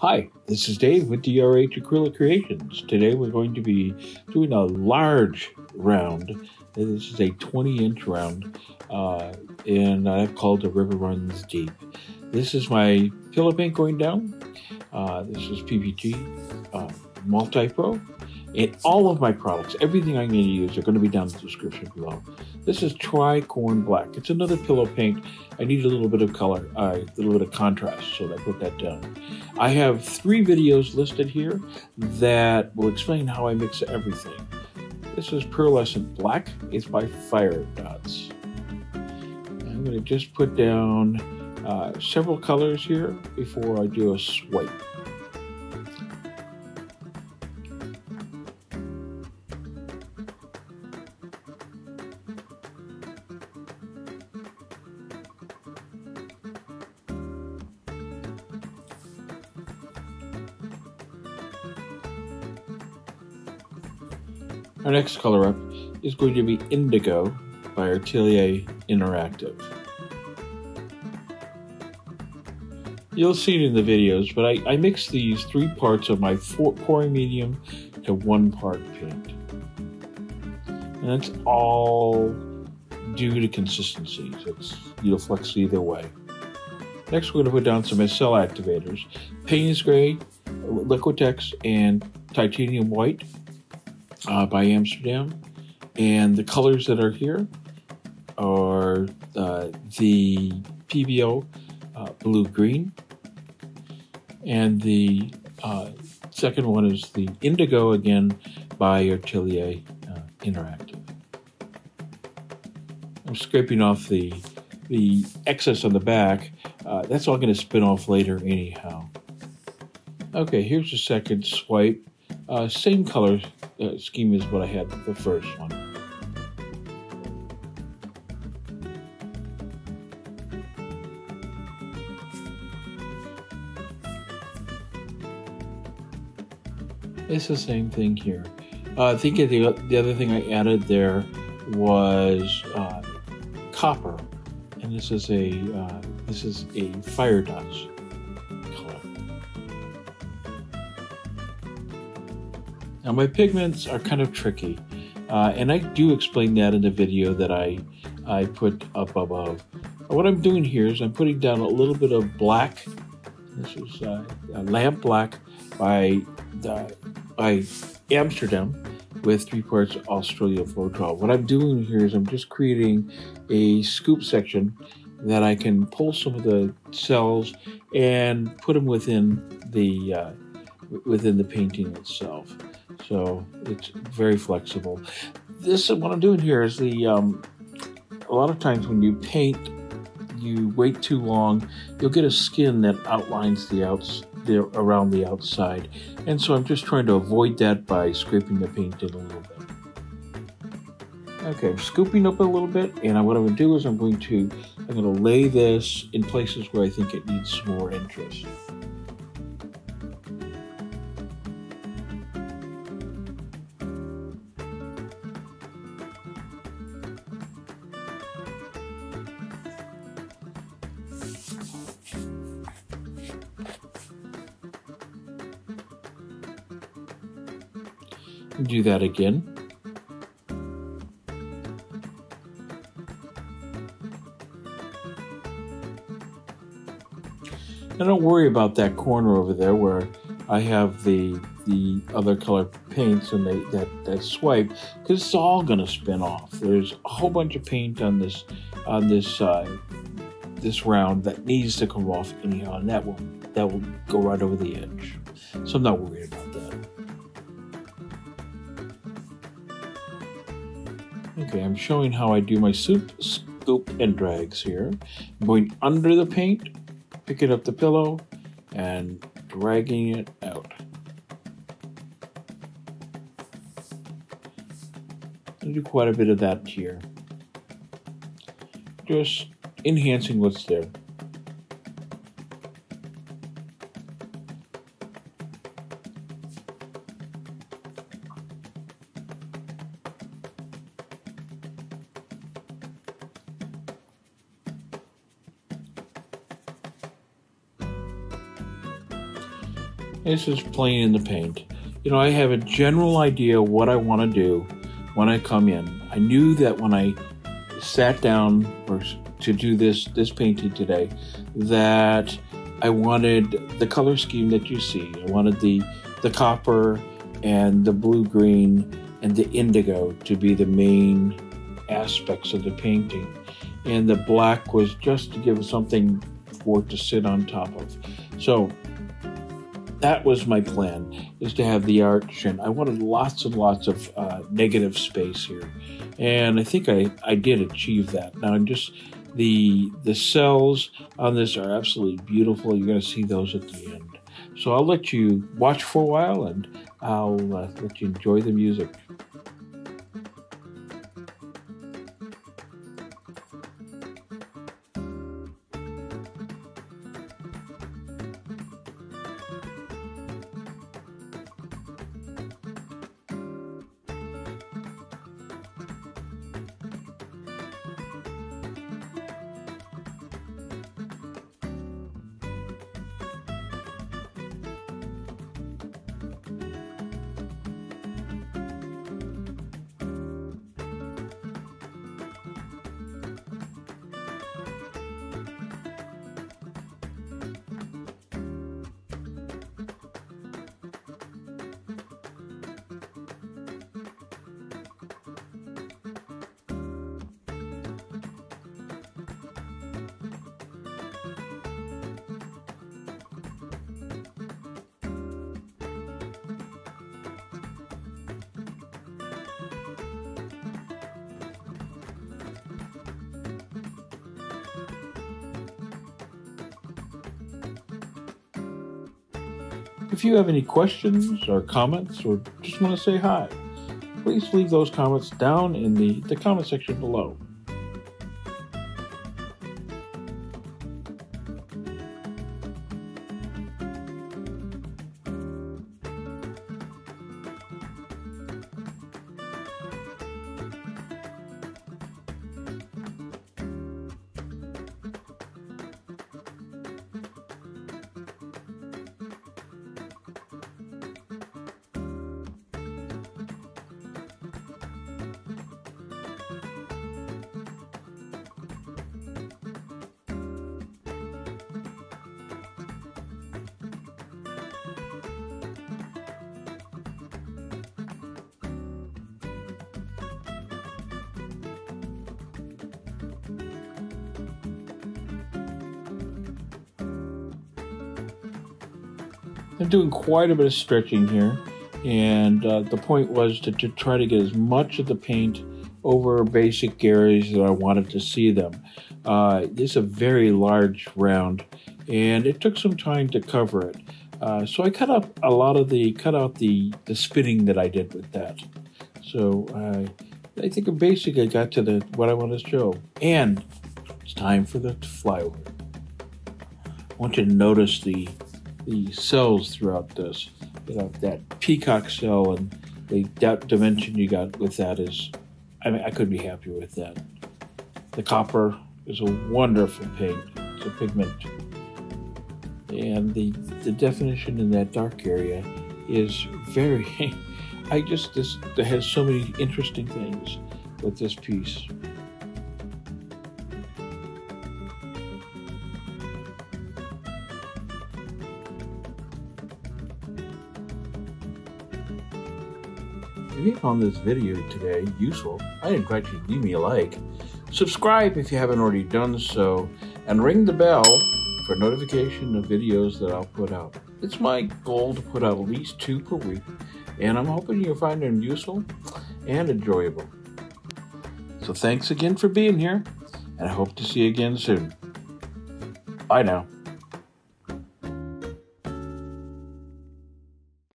Hi, this is Dave with DRH Acrylic Creations. Today we're going to be doing a large round. This is a 20 inch round, uh, and I've called the River Runs Deep. This is my pillow paint going down. Uh, this is PPG uh, Multi Pro. And all of my products, everything I'm going to use, are going to be down in the description below. This is Tricorn Black. It's another pillow paint. I need a little bit of color, uh, a little bit of contrast, so I put that down. I have three videos listed here that will explain how I mix everything. This is Pearlescent Black. It's by Fire Dots. I'm going to just put down uh, several colors here before I do a swipe. Our next color up is going to be Indigo by Atelier Interactive. You'll see it in the videos, but I, I mix these three parts of my pouring medium to one part paint. And that's all due to consistency. It's, you'll flex either way. Next, we're going to put down some cell activators. Payne's Gray, Liquitex, and Titanium White uh, by Amsterdam. And the colors that are here are uh, the Pebeo uh, blue green, and the uh, second one is the indigo again by Atelier uh, Interactive. I'm scraping off the the excess on the back. Uh, that's all going to spin off later anyhow. Okay, here's the second swipe. Uh, same color uh, scheme as what I had the first one. It's the same thing here. Uh, I think the, the other thing I added there was uh, copper, and this is a uh, this is a Firedots Now my pigments are kind of tricky, uh, and I do explain that in the video that I I put up above. What I'm doing here is I'm putting down a little bit of black. This is uh, lamp black by by Amsterdam with three parts Australia Floetrol. What I'm doing here is I'm just creating a scoop section that I can pull some of the cells and put them within the uh, within the painting itself. So it's very flexible. This what I'm doing here is the um, a lot of times when you paint, you wait too long, you'll get a skin that outlines the outs around the outside, and so I'm just trying to avoid that by scraping the paint in a little bit. Okay, I'm scooping up a little bit, and what I'm going to do is I'm going to I'm going to lay this in places where I think it needs more interest. Do that again. Now don't worry about that corner over there where I have the the other color paints and they, that, that swipe because it's all going to spin off. There's a whole bunch of paint on this on this side this round that needs to come off anyhow, and that will that will go right over the edge. So I'm not worried about that. Okay, I'm showing how I do my soup, scoop, and drags here. I'm going under the paint, picking up the pillow, and dragging it out. I do quite a bit of that here. Just enhancing what's there. This is playing in the paint. You know, I have a general idea what I want to do when I come in. I knew that when I sat down for, to do this this painting today, that I wanted the color scheme that you see. I wanted the the copper and the blue green and the indigo to be the main aspects of the painting. And the black was just to give something for it to sit on top of. So that was my plan is to have the arch and i wanted lots and lots of uh, negative space here. And i think I, I did achieve that. Now i'm just the the cells on this are absolutely beautiful. You're going to see those at the end. So i'll let you watch for a while and i'll uh, let you enjoy the music If you have any questions or comments or just want to say hi, please leave those comments down in the, the comment section below. I'm doing quite a bit of stretching here, and uh, the point was to, to try to get as much of the paint over basic areas that I wanted to see them. Uh, this is a very large round, and it took some time to cover it. Uh, so I cut up a lot of the cut out the the spinning that I did with that. So uh, I think in basic I got to the what I want to show, and it's time for the flyover. I want you to notice the the cells throughout this. You know, that peacock cell and the depth dimension you got with that is, I mean, I could be happier with that. The copper is a wonderful paint. It's a pigment. And the, the definition in that dark area is very, I just, this, has so many interesting things with this piece. If you found this video today useful, I invite you to leave me a like, subscribe if you haven't already done so, and ring the bell for notification of videos that I'll put out. It's my goal to put out at least two per week, and I'm hoping you'll find them useful and enjoyable. So thanks again for being here, and I hope to see you again soon. Bye now.